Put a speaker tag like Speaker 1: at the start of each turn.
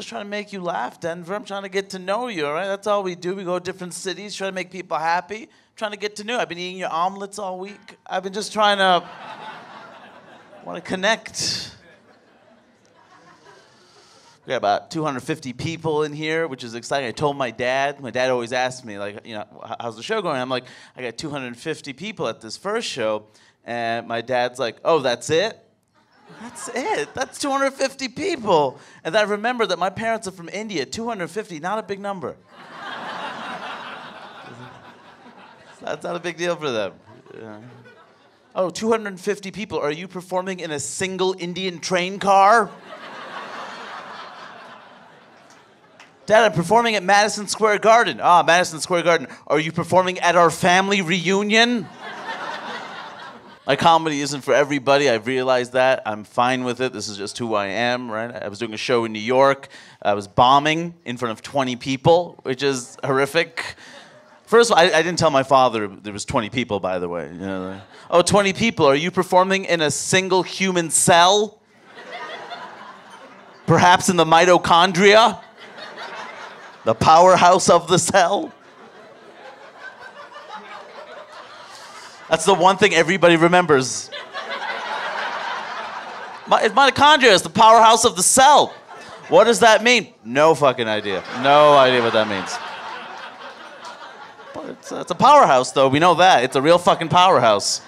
Speaker 1: just trying to make you laugh, Denver. I'm trying to get to know you, all right? That's all we do. We go to different cities, try to make people happy, trying to get to know. I've been eating your omelets all week. I've been just trying to want to connect. We got about 250 people in here, which is exciting. I told my dad. My dad always asks me, like, you know, how's the show going? I'm like, I got 250 people at this first show, and my dad's like, oh, that's it. That's it. That's 250 people. And I remember that my parents are from India. 250, not a big number. That's not a big deal for them. Yeah. Oh, 250 people. Are you performing in a single Indian train car? Dad, I'm performing at Madison Square Garden. Ah, Madison Square Garden. Are you performing at our family reunion? My comedy isn't for everybody. I've realized that. I'm fine with it. This is just who I am, right? I was doing a show in New York. I was bombing in front of 20 people, which is horrific. First of all, I, I didn't tell my father there was 20 people, by the way. You know, like, oh, 20 people. Are you performing in a single human cell? Perhaps in the mitochondria? the powerhouse of the cell. That's the one thing everybody remembers. My, Mitochondria is the powerhouse of the cell. What does that mean? No fucking idea. No idea what that means. But it's, uh, it's a powerhouse, though. We know that. It's a real fucking powerhouse.